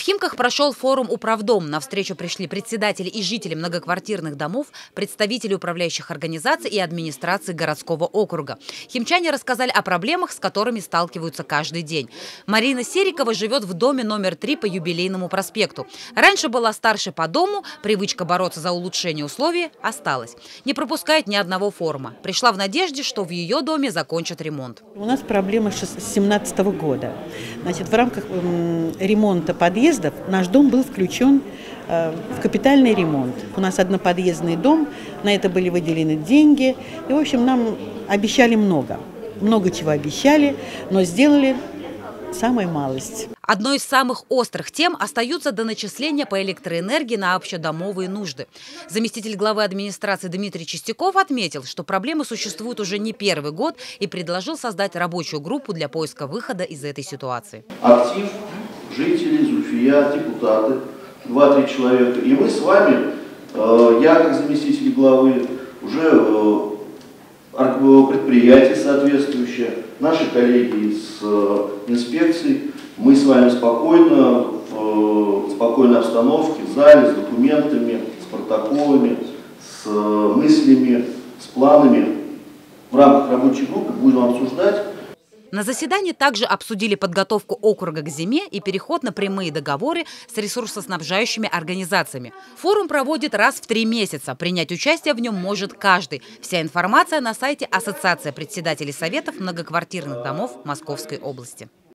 В Химках прошел форум «Управдом». На встречу пришли председатели и жители многоквартирных домов, представители управляющих организаций и администрации городского округа. Химчане рассказали о проблемах, с которыми сталкиваются каждый день. Марина Серикова живет в доме номер три по юбилейному проспекту. Раньше была старше по дому, привычка бороться за улучшение условий осталась. Не пропускает ни одного форума. Пришла в надежде, что в ее доме закончат ремонт. У нас проблема с 2017 года. Значит, в рамках ремонта подъезда подъездов наш дом был включен э, в капитальный ремонт. У нас одноподъездный дом, на это были выделены деньги. И, в общем, нам обещали много. Много чего обещали, но сделали самая малость. Одной из самых острых тем остаются доначисления по электроэнергии на общедомовые нужды. Заместитель главы администрации Дмитрий Чистяков отметил, что проблемы существуют уже не первый год и предложил создать рабочую группу для поиска выхода из этой ситуации. Актив жители, Зульфия, депутаты, два-три человека. И мы с вами, э, я как заместитель главы, уже э, предприятие соответствующее, наши коллеги из э, инспекций, мы с вами спокойно, в спокойной обстановке, в зале, с документами, с протоколами, с мыслями, с планами в рамках рабочей группы будем обсуждать на заседании также обсудили подготовку округа к зиме и переход на прямые договоры с ресурсоснабжающими организациями. Форум проводит раз в три месяца. Принять участие в нем может каждый. Вся информация на сайте Ассоциация председателей советов многоквартирных домов Московской области.